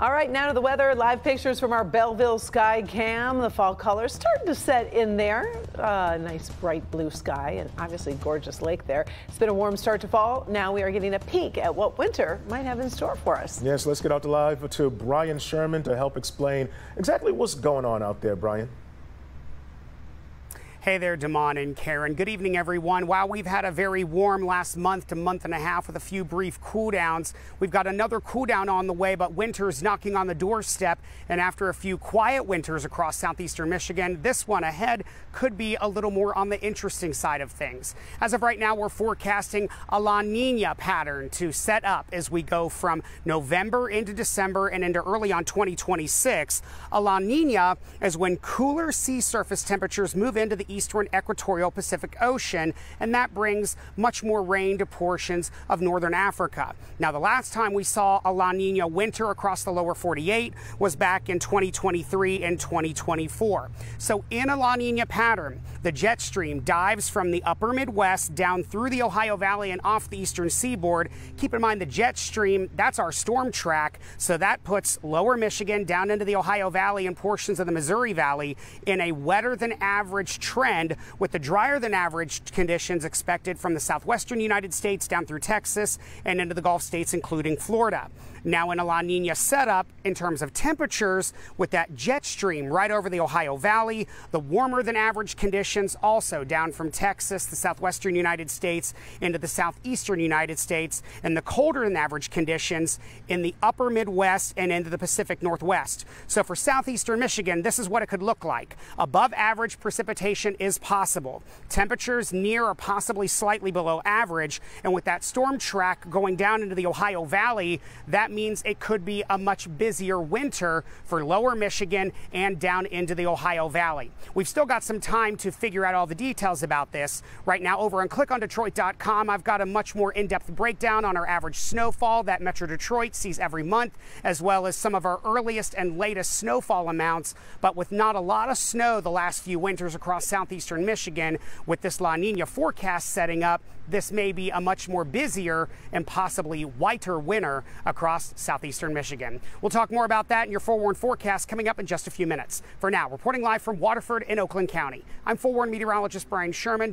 All right, now to the weather. Live pictures from our Belleville Sky Cam. The fall colors starting to set in there. Uh, nice bright blue sky and obviously gorgeous lake there. It's been a warm start to fall. Now we are getting a peek at what winter might have in store for us. Yes, let's get out to live to Brian Sherman to help explain exactly what's going on out there, Brian. Hey there, Damon and Karen. Good evening, everyone. While we've had a very warm last month to month and a half with a few brief cool downs, we've got another cool down on the way, but winter's knocking on the doorstep. And after a few quiet winters across southeastern Michigan, this one ahead could be a little more on the interesting side of things. As of right now, we're forecasting a La Nina pattern to set up as we go from November into December and into early on 2026. A La Nina is when cooler sea surface temperatures move into the eastern equatorial Pacific Ocean, and that brings much more rain to portions of northern Africa. Now, the last time we saw a La Nina winter across the lower 48 was back in 2023 and 2024. So, in a La Nina pattern, the jet stream dives from the upper Midwest down through the Ohio Valley and off the eastern seaboard. Keep in mind the jet stream, that's our storm track, so that puts lower Michigan down into the Ohio Valley and portions of the Missouri Valley in a wetter than average trend with the drier than average conditions expected from the southwestern United States down through Texas and into the Gulf states, including Florida. Now, in a La Nina setup, in terms of temperatures, with that jet stream right over the Ohio Valley, the warmer than average conditions also down from Texas, the southwestern United States, into the southeastern United States, and the colder than average conditions in the upper Midwest and into the Pacific Northwest. So, for southeastern Michigan, this is what it could look like. Above average precipitation is possible. Temperatures near or possibly slightly below average, and with that storm track going down into the Ohio Valley, that means it could be a much busier winter for lower Michigan and down into the Ohio Valley. We've still got some time to figure out all the details about this. Right now, over on clickondetroit.com, I've got a much more in depth breakdown on our average snowfall that Metro Detroit sees every month, as well as some of our earliest and latest snowfall amounts. But with not a lot of snow the last few winters across southeastern Michigan, with this La Nina forecast setting up, this may be a much more busier and possibly whiter winter across southeastern Michigan. We'll talk more about that in your 4Warn forecast coming up in just a few minutes. For now, reporting live from Waterford in Oakland County, I'm 4Warn meteorologist Brian Sherman.